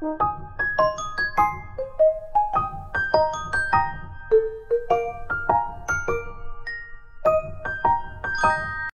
Música